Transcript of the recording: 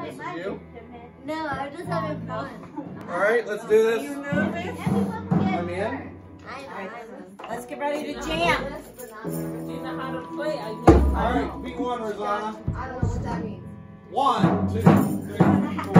This is you? No, I'm just having oh, fun. All right, let's do this. Are you nervous? I'm in. Let's get ready to jam. Do you know how to play? I guess. All right, beat one, Rosanna. I don't know what that means. One, two, three, four.